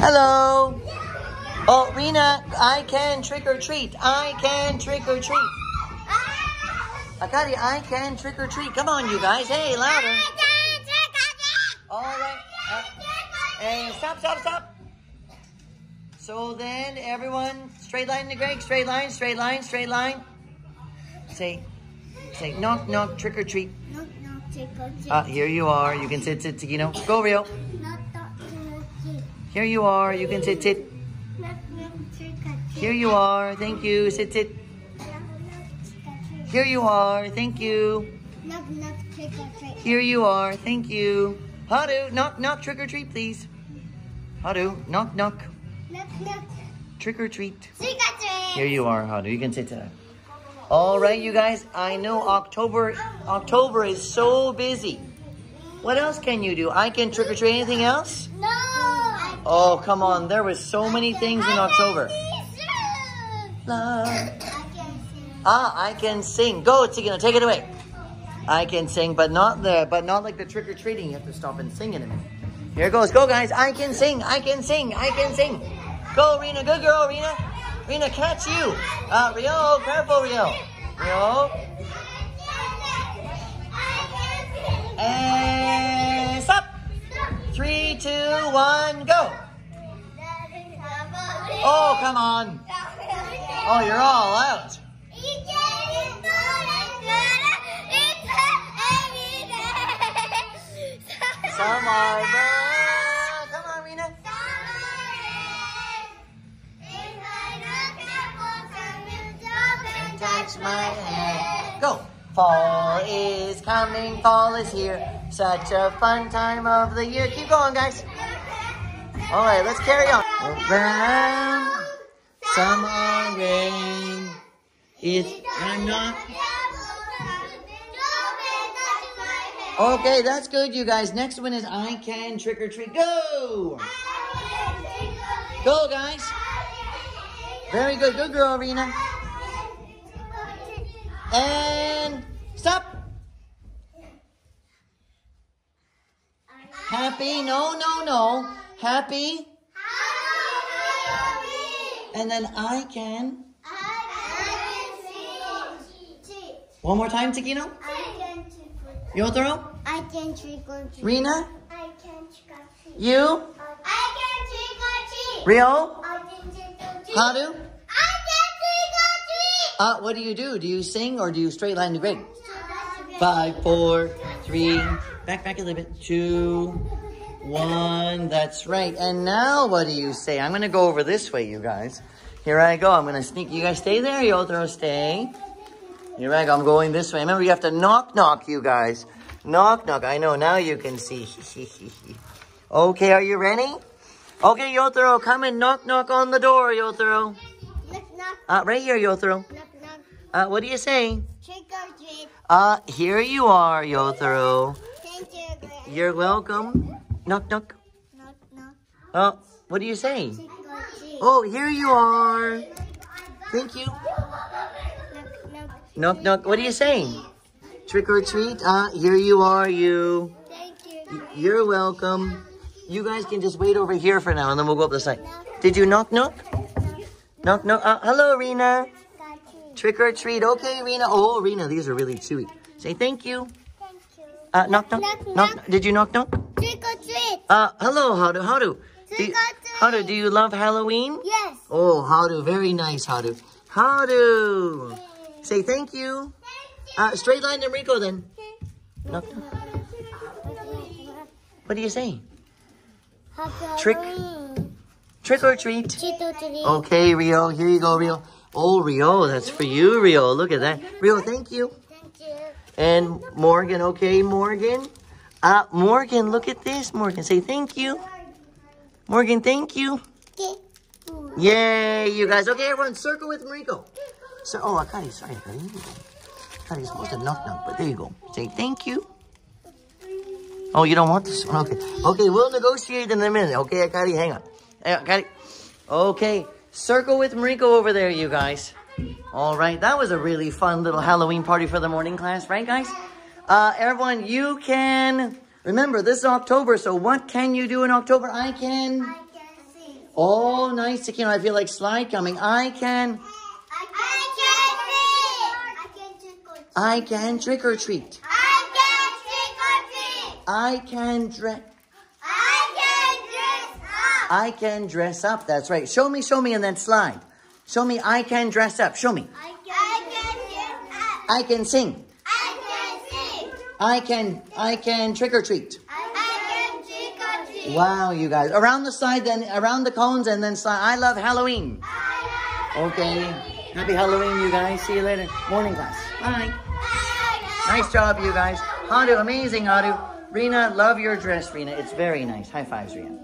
Hello. Oh, Rena, I can trick or treat. I can trick or treat. Akari, I can trick or treat. Come on, you guys. Hey, louder. All right. Uh, hey, stop, stop, stop. So then, everyone, straight line to Greg. Straight line, straight line, straight line. Say, say, knock, knock, trick or treat. Knock, knock, trick or treat. Uh, here you are. You can sit, sit, Tikino. Go, Rio. Here you are. You can sit, sit. Here you are. Thank you. Sit, sit. Here you are. Thank you. Here you are. Thank you. Hadu, knock, knock, trick or treat, please. Hadu, knock, knock, Knock, knock, trick or treat. Here you are, Hadu. You can sit down. All right, you guys. I know October. October is so busy. What else can you do? I can trick or treat. Anything else? No. Oh, come on. There was so many things in October. Love. I can sing. Ah, I can sing. Go, Tigino, take it away. I can sing, but not the, but not like the trick or treating. You have to stop and sing in a minute. Here it goes. Go, guys. I can sing. I can sing. I can sing. Go, Rena. Good girl, Rena. Rena, catch you. Uh, Rio, careful, Rio. Rio. And. Three, two, one, go. Oh, come on. Oh, you're all out. Some are, but- come on, Rena. touch my hand. Go. Fall is coming, fall is here. Such a fun time of the year. Keep going, guys. All right, let's carry on. Around summer rain. It's I'm not. Okay, that's good, you guys. Next one is I can trick or treat. Go. Go, guys. Very good. Good girl, Rena. And stop. Happy. No, no, no. Happy. And then I can. One more time, Tikino. Yotaro. I can trick or treat. Rena. I can trick or treat. You. I can trick or treat. Rio. I can trick or treat. Hadu. I can trick or treat. Uh, what do you do? Do you sing or do you straight line the grade? Five, four, three, back, back a little bit. Two, one. That's right. And now what do you say? I'm going to go over this way, you guys. Here I go. I'm going to sneak. You guys stay there. Yotaro, stay. Here I go. I'm going this way. Remember, you have to knock, knock, you guys. Knock, knock. I know. Now you can see. okay, are you ready? Okay, Yotaro, come and knock, knock on the door, Yotaro. Knock, knock, Uh, right here, Yotaro. knock, knock. Uh, what do you say? Trick or treat. Uh, here you are, Yotaro. Thank you, Greg. You're welcome. Knock, knock. Knock, knock. Uh, what are you saying? Oh, here you are. Thank you. Knock, knock. Knock, knock. What are you saying? Trick or treat? Uh, here you are, you. Thank you. You're welcome. You guys can just wait over here for now, and then we'll go up the side. Did you knock, knock? Knock, knock. Uh, hello, Rena. Trick or treat. Okay, Rena. Oh, Rena, these are really chewy. Say thank you. Uh, knock, knock. Knock, Knock. knock. Did you knock, knock? Trick or treat. Uh, hello. Hadu. Do Trick you, or treat. Hadu, do you love Halloween? Yes. Oh, Hadu. Very nice, Hadu. Hadu. Say thank you. Thank you. Uh, straight line to Rico then. Knock, knock. What do you say? Trick. Trick or treat. Trick or treat. Okay, Rio. Here you go, Rio. Oh, Rio. That's for you, Rio. Look at that. Rio, thank you. And Morgan. Okay, Morgan. Uh, Morgan, look at this. Morgan, say thank you. Morgan, thank you. Yay, you guys. Okay, everyone, circle with Mariko. So, oh, Akari, sorry, Akari. Akari, you're supposed to knock knock, but there you go. Say thank you. Oh, you don't want this one? Okay. Okay, we'll negotiate in a minute. Okay, Akari, hang on. Akari. Okay, circle with Mariko over there, you guys. All right, that was a really fun little Halloween party for the morning class, right, guys? Uh, everyone, you can... Remember, this is October, so what can you do in October? I can... I can sing. Oh, nice, Takino. I feel like slide coming. I can, I can trick. I can trick or treat. I can trick or treat. I can dress. I can dress up. I can dress up. That's right. Show me, show me, and then slide. Show me. I can dress up. Show me. I can dress up. I can sing. I can sing. I can. I can trick or treat. I can trick or treat. Wow, you guys. Around the side, then around the cones, and then slide. I love Halloween. I love Okay. Happy Halloween, you guys. See you later. Morning class. Bye. Nice job, you guys. Hadu, amazing, Hadu. Rena, love your dress, Rena. It's very nice. High fives, Rena.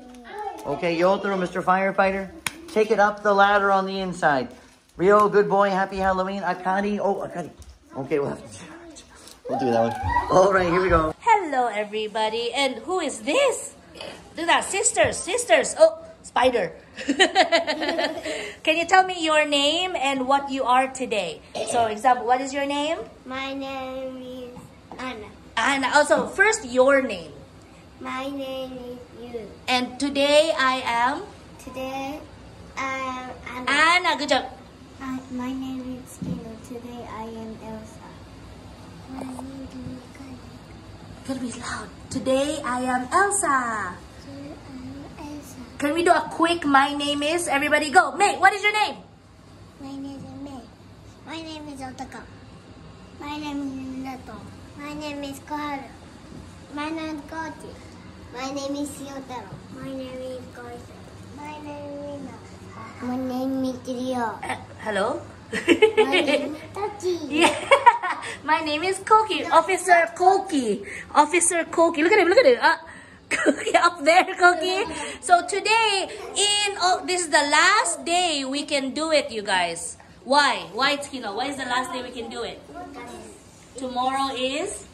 Okay, Yotaro, Mr. Firefighter. Take it up the ladder on the inside. Rio, good boy. Happy Halloween. Akadi. Oh, Akadi. Okay, we'll have to We'll do that one. All right, here we go. Hello, everybody. And who is this? Do that. Sisters, sisters. Oh, spider. Can you tell me your name and what you are today? So, example, what is your name? My name is Anna. Anna. Oh, also, first, your name. My name is you. And today I am Today, Anna. Anna. Good job. Hi, uh, my name is Kino. Today, I am Elsa. My name is Kai. Can be loud. Today I am Elsa. Today, I am Elsa. Can we do a quick my name is? Everybody go. May, what is your name? My name is May. My name is Otaka. My name is Nato. My name is Koharu. My name is Kochi. My name is Yotaro. My name is Koichi. My name is Rina. My name is Ryo. Uh, hello? My name is Tachi. Yeah. My name is Koki. Officer Koki. Officer Koki. Look at him. Look at him. Uh, Koki up there, Koki. So today, in oh, this is the last day we can do it, you guys. Why? Why, Tino? Why is the last day we can do it? Tomorrow is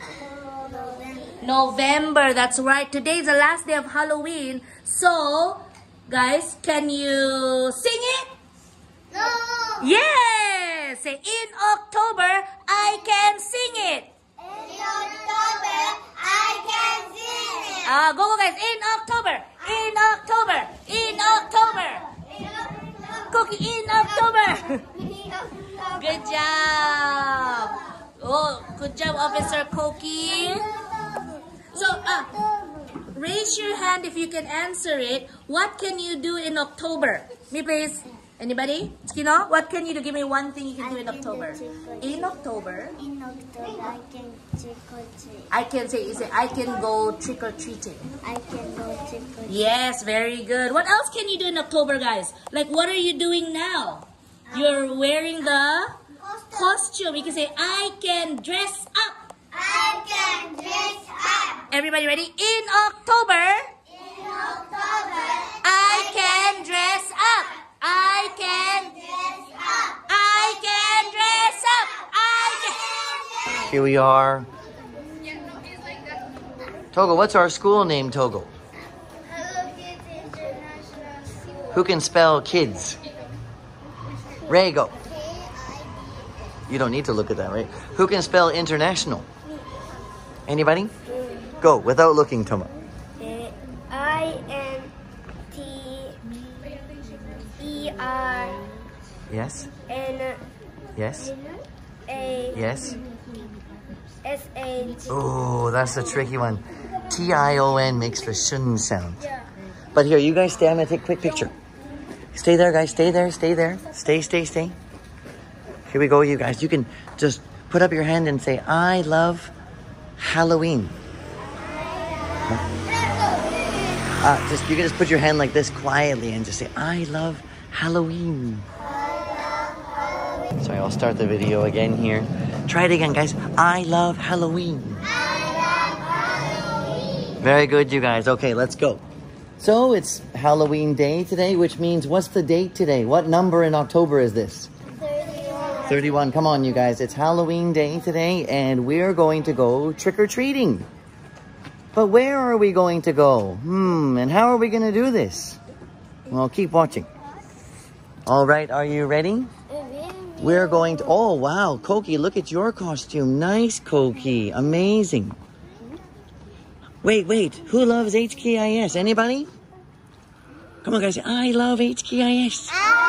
November. That's right. Today is the last day of Halloween. So, guys, can you sing it? No. Yes! Say, in October, I can sing it. In October, I can sing it. Ah, go, go, guys. In October. In October. In October. Cookie, in October. Good job. Oh, good job, Officer Koki. So, ah, raise your hand if you can answer it. What can you do in October? Me, please. Anybody? Kino, what can you do? Give me one thing you can do in October. In October, In October, I can trick or treat. I can say, is it, I can go trick or treating. I can go trick or treat. Yes, very good. What else can you do in October, guys? Like, what are you doing now? You're wearing the costume. You can say, I can dress up. I can dress up. Everybody ready? In October, In October, I can dress up. I can, dress up. I can dress up. I can. Here we are. Togo, what's our school name, Togo? Hello Kids International. Who can spell kids? Ray, go. You don't need to look at that, right? Who can spell international? Anybody? Go, without looking, Toma. I N T E R Yes? N Yes? A Yes? S H. Oh, that's a tricky one. T-I-O-N makes the shun sound. But here, you guys stay. I'm to take a quick picture. Stay there, guys. Stay there. Stay there. Stay, stay, stay. Here we go, you guys. You can just put up your hand and say, I love Halloween. Uh, just You can just put your hand like this quietly and just say, I love Halloween. Sorry, I'll start the video again here. Try it again, guys. I love Halloween. Very good, you guys. Okay, let's go. So it's Halloween day today, which means what's the date today? What number in October is this? 31. Come on, you guys. It's Halloween day today, and we're going to go trick or treating. But where are we going to go? Hmm, and how are we going to do this? Well, keep watching. All right, are you ready? We're going to. Oh, wow. Koki, look at your costume. Nice, Koki. Amazing. Wait, wait. Who loves HKIS? Anybody? Come on, guys. I love HKIS.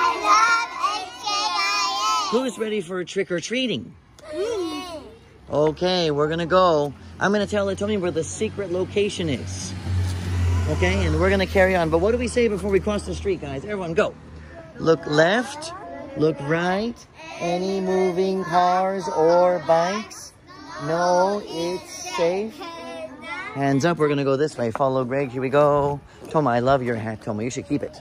Who's ready for trick or treating? Okay, we're gonna go. I'm gonna tell Tommy where the secret location is. Okay, and we're gonna carry on. But what do we say before we cross the street, guys? Everyone, go. Look left, look right. Any moving cars or bikes? No, it's safe. Hands up, we're gonna go this way. Follow Greg, here we go. Toma, I love your hat, Toma. You should keep it.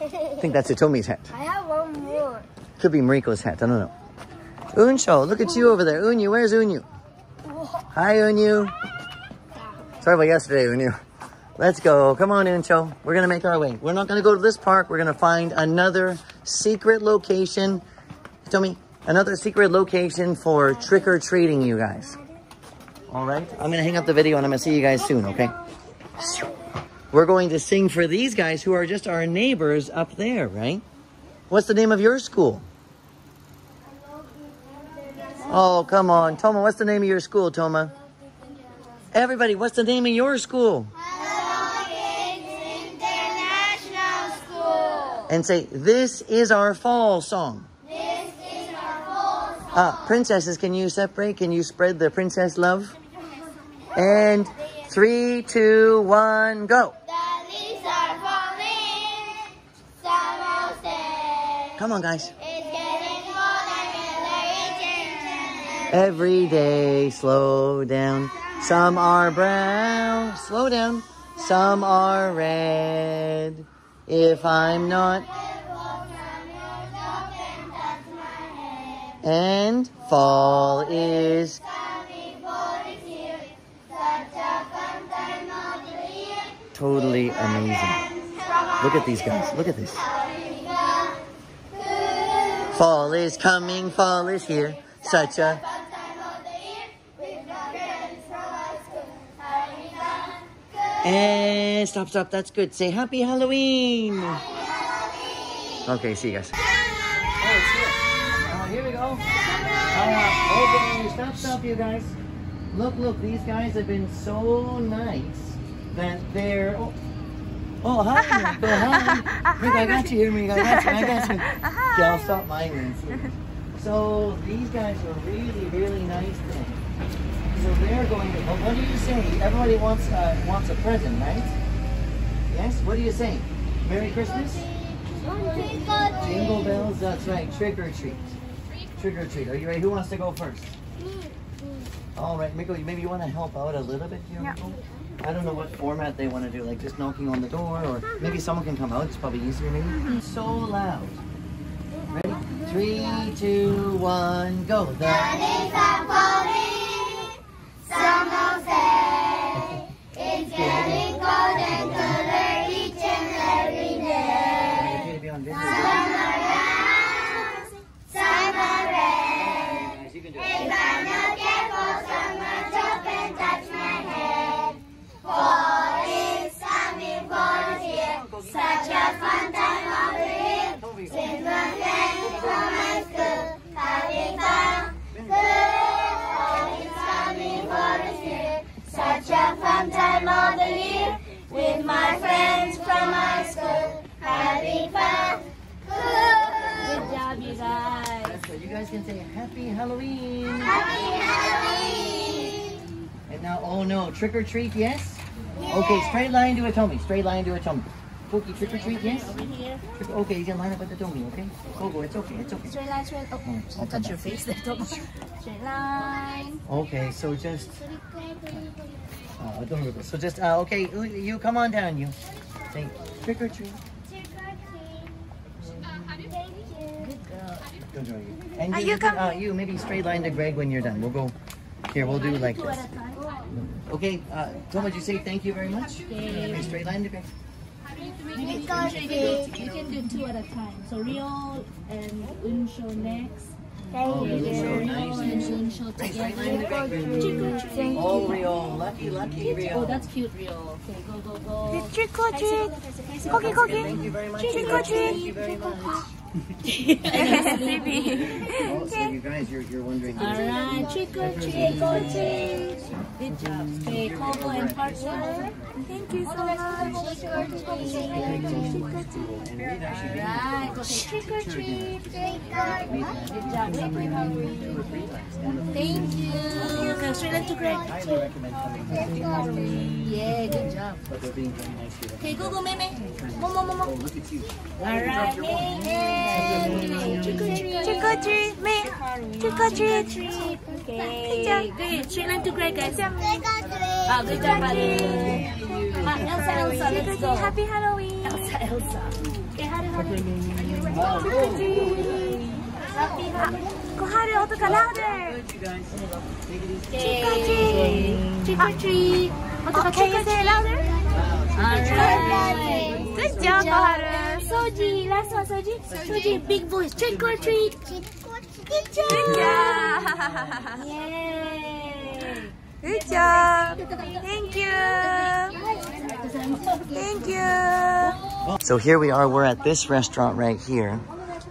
I think that's a Tomi's hat. I have one more. Could be Mariko's hat, I don't know. Uncho, look at you over there. Unyu, where's Unyu? Hi, Unyu. Sorry about yesterday, Unyu. Let's go. Come on, Uncho. We're going to make our way. We're not going to go to this park. We're going to find another secret location. Tell me, another secret location for trick-or-treating, you guys. All right? I'm going to hang up the video and I'm going to see you guys soon, okay? We're going to sing for these guys who are just our neighbors up there, right? What's the name of your school? Oh, come on. Toma, what's the name of your school, Toma? Everybody, what's the name of your school? International School. And say, this is our fall song. This is our full song. Uh, princesses, can you separate? Can you spread the princess love? And three, two, one, go. The leaves are falling. Come on, guys. Every day, slow down. Some are brown. Slow down. Some are red. If I'm not. And fall is. Totally amazing. Look at these guys. Look at this. Fall is coming. Fall is here. Such a. And stop, stop. That's good. Say Happy Halloween. Okay, see you guys. Oh, it's here. Oh, here we go. Uh, okay, stop, stop, you guys. Look, look. These guys have been so nice that they're. Oh, oh hi, Nico. Hi. Nico, I got you here, Nico. I got you. I got you. Okay, I'll stop my hands. So these guys are really, really nice then. So they're going to. Well, what do you say? Everybody wants uh, wants a present, right? Yes. What do you say? Merry Christmas. Jingle bells. That's right. Trick or treat. Trick or treat. Are you ready? Who wants to go first? All right, Miko. Maybe you want to help out a little bit here. Miko? I don't know what format they want to do, like just knocking on the door, or maybe someone can come out. It's probably easier, maybe. So loud. Ready? Three, two, one, go. The leaves Such a fun time of the year. With my friends from my school, having fun. Good, coming, fall is here. Such a fun time of the year. With my friends from my school, having fun. Good. Good job, you guys. You guys can say Happy Halloween. Happy Halloween. And now, oh no, trick or treat, yes? Okay, straight line to a Tommy. Straight line to a Tommy. Cookie, trick or treat, yes? Over here. Okay, you can line up with the Tommy, okay? Go, go, it's okay, it's okay. Straight line, straight. Oh, Oh, I'll touch your face there, Tom. Straight line. Okay, so just, uh, don't move it. So just, uh, okay, you- you come on down, you. Say trick or treat. Good girl. Don't worry. And you, you, can, uh, you maybe straight line to Greg when you're done. We'll go. Here, we'll do like this. at a time. Okay, uh, Tom, would you say thank you very much? Okay, straight line to Greg. You can, do, you can do two at a time. So Rio and Unsho next. Rio is so nice. and Unsho Straight line to together. Trick or treat. Oh, Rio, lucky, lucky Rio. Oh, that's cute, Rio. Okay, go, go, go. Trick or treat. Cookie, thank you very much. you guys. Thank you very much. Oh, so you guys, you're, you're wondering. Or treat, trick or treat. Good job. Okay, Kobo and partner. Thank you so much. Trick or treat. Alright, okay, trick or treat. Good job. Thank you. To Greg. Highly recommend coming here. Yeah, good job. Okay, go go, Meme. Momo, Momo. Oh, you. Alright, hey, hey. Trick or treat. Trick or treat. Me. Trick or treat. Okay. Good. Straight line to Greg, guys. Ah, good job, buddy. Elsa, Elsa, let's go. Happy Halloween. Elsa, Elsa. Okay, Haru, Haru. Trick or treat. Happy Halloween. Koharu, Otoka, louder. Good, you guys. Take it easy. Trick or treat. Trick or treat. Otoka, trick or treat. louder. Good job, Koharu. Soji, last one, Soji. Soji, big voice. Trick or treat. Good job. Good job. Yay. Good job. Thank you. Thank you. So here we are, we're at this restaurant right here,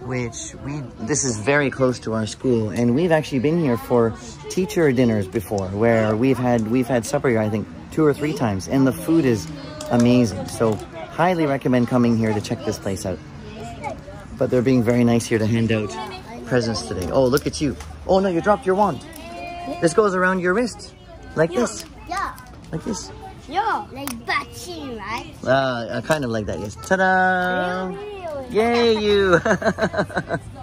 which we, this is very close to our school. And we've actually been here for teacher dinners before, where we've had, we've had supper here, I think, two or three times. And the food is amazing. So highly recommend coming here to check this place out. But they're being very nice here to hand out presents today. Oh, look at you. Oh no, you dropped your wand. This goes around your wrist. Like this. Yeah. Like this. Yeah. Like batching, right? Uh, uh, kind of like that, yes. Ta-da! Yay, you!